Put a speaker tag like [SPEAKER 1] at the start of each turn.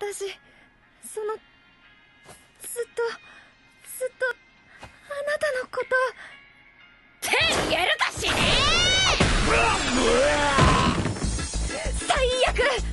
[SPEAKER 1] 私そのずっとずっとあなたのこと。手にやるかしね最悪！